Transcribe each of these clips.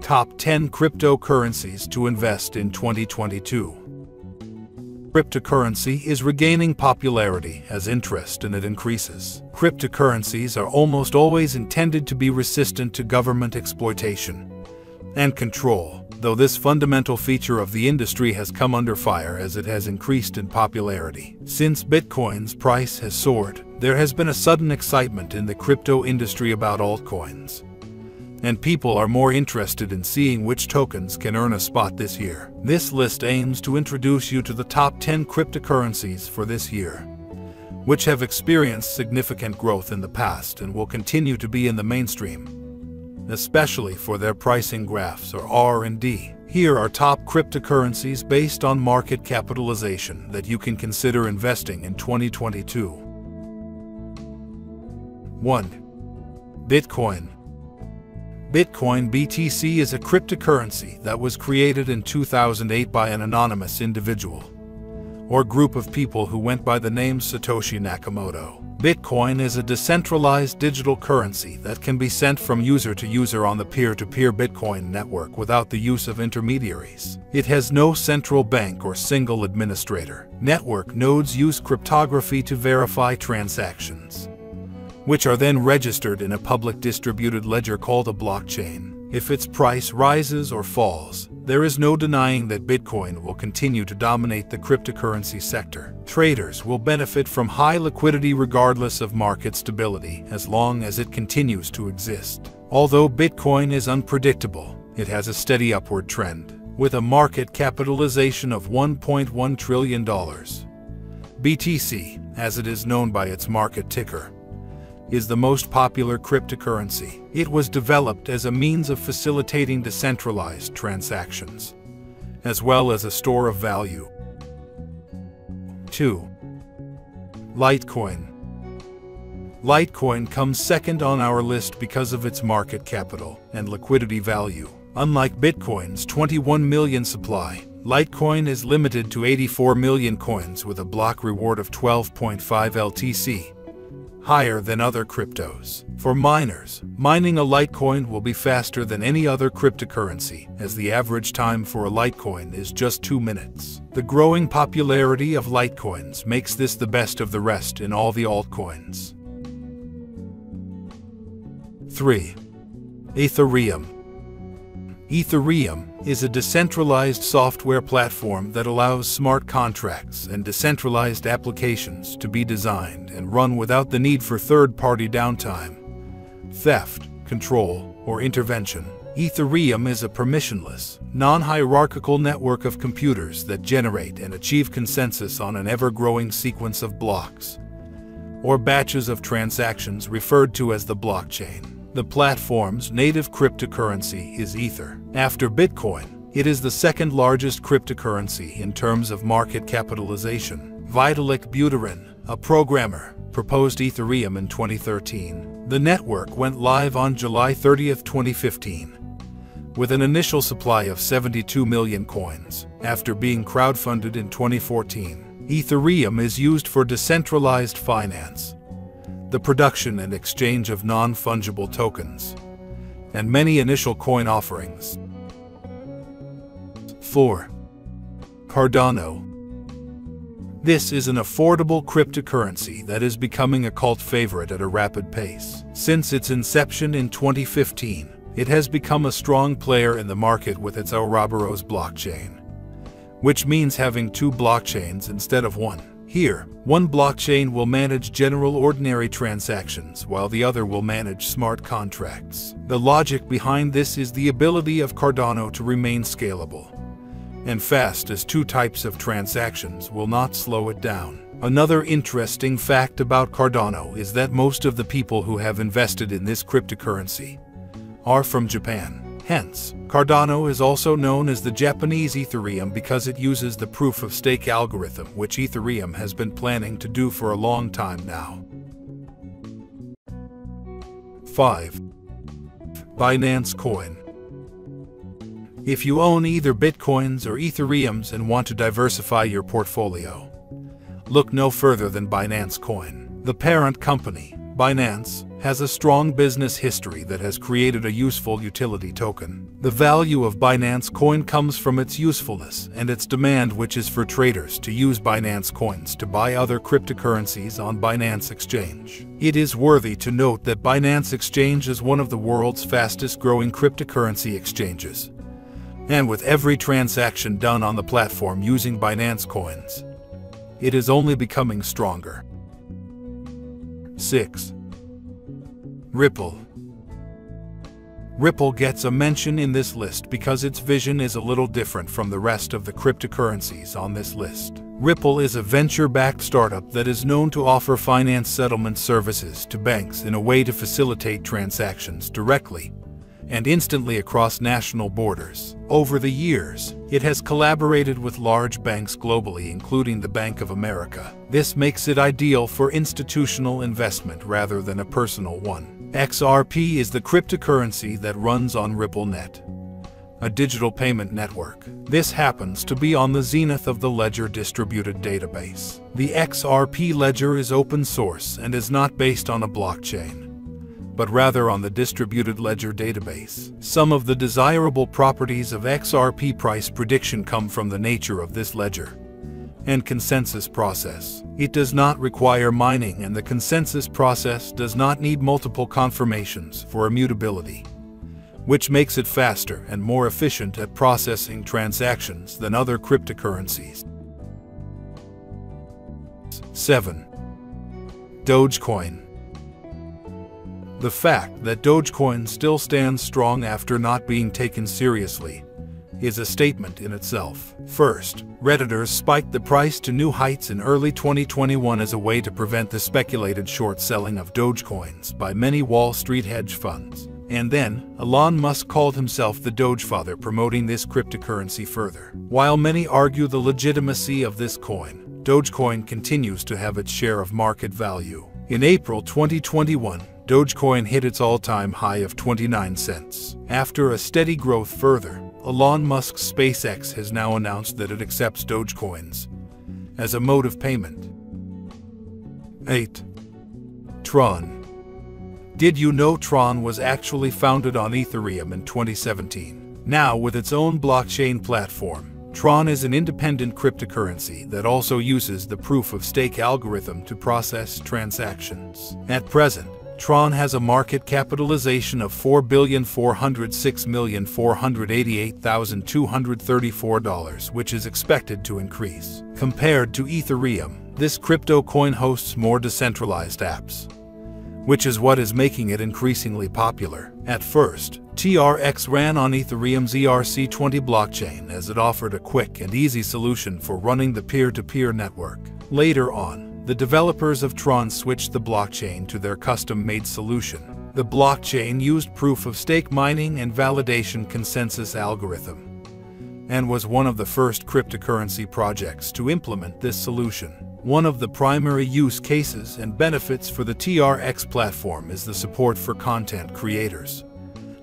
Top 10 Cryptocurrencies to Invest in 2022 Cryptocurrency is regaining popularity as interest in it increases. Cryptocurrencies are almost always intended to be resistant to government exploitation and control, though this fundamental feature of the industry has come under fire as it has increased in popularity. Since Bitcoin's price has soared, there has been a sudden excitement in the crypto industry about altcoins and people are more interested in seeing which tokens can earn a spot this year. This list aims to introduce you to the top 10 cryptocurrencies for this year, which have experienced significant growth in the past and will continue to be in the mainstream, especially for their pricing graphs or R&D. Here are top cryptocurrencies based on market capitalization that you can consider investing in 2022. 1. Bitcoin Bitcoin BTC is a cryptocurrency that was created in 2008 by an anonymous individual or group of people who went by the name Satoshi Nakamoto. Bitcoin is a decentralized digital currency that can be sent from user to user on the peer-to-peer -peer Bitcoin network without the use of intermediaries. It has no central bank or single administrator. Network nodes use cryptography to verify transactions which are then registered in a public distributed ledger called a blockchain. If its price rises or falls, there is no denying that Bitcoin will continue to dominate the cryptocurrency sector. Traders will benefit from high liquidity regardless of market stability as long as it continues to exist. Although Bitcoin is unpredictable, it has a steady upward trend, with a market capitalization of $1.1 trillion. BTC, as it is known by its market ticker, is the most popular cryptocurrency. It was developed as a means of facilitating decentralized transactions, as well as a store of value. 2. Litecoin Litecoin comes second on our list because of its market capital and liquidity value. Unlike Bitcoin's 21 million supply, Litecoin is limited to 84 million coins with a block reward of 12.5 LTC higher than other cryptos. For miners, mining a Litecoin will be faster than any other cryptocurrency, as the average time for a Litecoin is just two minutes. The growing popularity of Litecoins makes this the best of the rest in all the altcoins. 3. Ethereum Ethereum is a decentralized software platform that allows smart contracts and decentralized applications to be designed and run without the need for third-party downtime, theft, control, or intervention. Ethereum is a permissionless, non-hierarchical network of computers that generate and achieve consensus on an ever-growing sequence of blocks, or batches of transactions referred to as the blockchain. The platform's native cryptocurrency is Ether. After Bitcoin, it is the second largest cryptocurrency in terms of market capitalization. Vitalik Buterin, a programmer, proposed Ethereum in 2013. The network went live on July 30, 2015, with an initial supply of 72 million coins. After being crowdfunded in 2014, Ethereum is used for decentralized finance, the production and exchange of non-fungible tokens, and many initial coin offerings. 4. Cardano This is an affordable cryptocurrency that is becoming a cult favorite at a rapid pace. Since its inception in 2015, it has become a strong player in the market with its Ouroboros blockchain, which means having two blockchains instead of one. Here, one blockchain will manage general ordinary transactions while the other will manage smart contracts. The logic behind this is the ability of Cardano to remain scalable and fast as two types of transactions will not slow it down. Another interesting fact about Cardano is that most of the people who have invested in this cryptocurrency are from Japan. Hence, Cardano is also known as the Japanese Ethereum because it uses the proof-of-stake algorithm which Ethereum has been planning to do for a long time now. 5. Binance Coin If you own either Bitcoins or Ethereums and want to diversify your portfolio, look no further than Binance Coin. The parent company, Binance, has a strong business history that has created a useful utility token. The value of Binance Coin comes from its usefulness and its demand which is for traders to use Binance coins to buy other cryptocurrencies on Binance Exchange. It is worthy to note that Binance Exchange is one of the world's fastest growing cryptocurrency exchanges. And with every transaction done on the platform using Binance coins, it is only becoming stronger. 6. Ripple. Ripple gets a mention in this list because its vision is a little different from the rest of the cryptocurrencies on this list. Ripple is a venture-backed startup that is known to offer finance settlement services to banks in a way to facilitate transactions directly and instantly across national borders. Over the years, it has collaborated with large banks globally, including the Bank of America. This makes it ideal for institutional investment rather than a personal one. XRP is the cryptocurrency that runs on RippleNet, a digital payment network. This happens to be on the zenith of the Ledger distributed database. The XRP ledger is open source and is not based on a blockchain but rather on the distributed ledger database. Some of the desirable properties of XRP price prediction come from the nature of this ledger and consensus process. It does not require mining and the consensus process does not need multiple confirmations for immutability, which makes it faster and more efficient at processing transactions than other cryptocurrencies. 7. Dogecoin The fact that Dogecoin still stands strong after not being taken seriously is a statement in itself. First, Redditors spiked the price to new heights in early 2021 as a way to prevent the speculated short selling of Dogecoins by many Wall Street hedge funds. And then, Elon Musk called himself the Dogefather promoting this cryptocurrency further. While many argue the legitimacy of this coin, Dogecoin continues to have its share of market value. In April 2021, Dogecoin hit its all-time high of 29 cents. After a steady growth further, Elon Musk's SpaceX has now announced that it accepts Dogecoins as a mode of payment. 8. Tron. Did you know Tron was actually founded on Ethereum in 2017? Now, with its own blockchain platform, Tron is an independent cryptocurrency that also uses the proof of stake algorithm to process transactions. At present, Tron has a market capitalization of $4,406,488,234, which is expected to increase. Compared to Ethereum, this crypto coin hosts more decentralized apps, which is what is making it increasingly popular. At first, TRX ran on Ethereum's ERC20 blockchain as it offered a quick and easy solution for running the peer-to-peer -peer network. Later on, the developers of Tron switched the blockchain to their custom-made solution. The blockchain used proof-of-stake mining and validation consensus algorithm, and was one of the first cryptocurrency projects to implement this solution. One of the primary use cases and benefits for the TRX platform is the support for content creators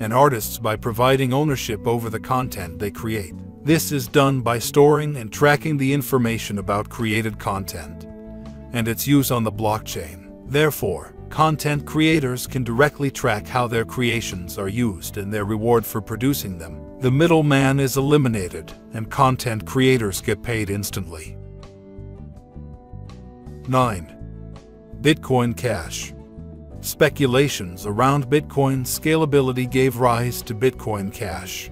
and artists by providing ownership over the content they create. This is done by storing and tracking the information about created content and its use on the blockchain. Therefore, content creators can directly track how their creations are used and their reward for producing them. The middleman is eliminated, and content creators get paid instantly. 9. Bitcoin Cash Speculations around Bitcoin's scalability gave rise to Bitcoin Cash,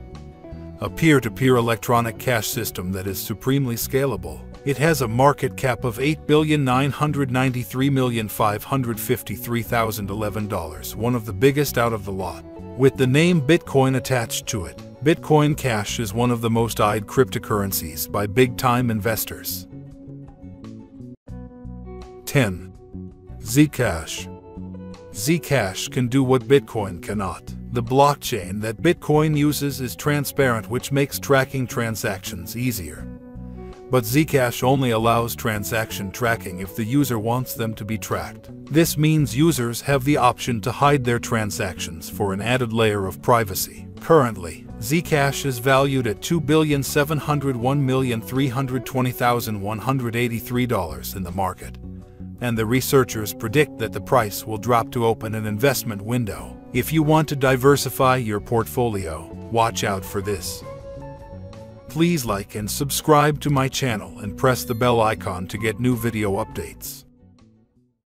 a peer-to-peer -peer electronic cash system that is supremely scalable. It has a market cap of $8,993,553,011, one of the biggest out of the lot. With the name Bitcoin attached to it, Bitcoin Cash is one of the most eyed cryptocurrencies by big-time investors. 10. Zcash Zcash can do what Bitcoin cannot. The blockchain that Bitcoin uses is transparent which makes tracking transactions easier. But Zcash only allows transaction tracking if the user wants them to be tracked. This means users have the option to hide their transactions for an added layer of privacy. Currently, Zcash is valued at $2,701,320,183 in the market, and the researchers predict that the price will drop to open an investment window. If you want to diversify your portfolio, watch out for this. Please like and subscribe to my channel and press the bell icon to get new video updates.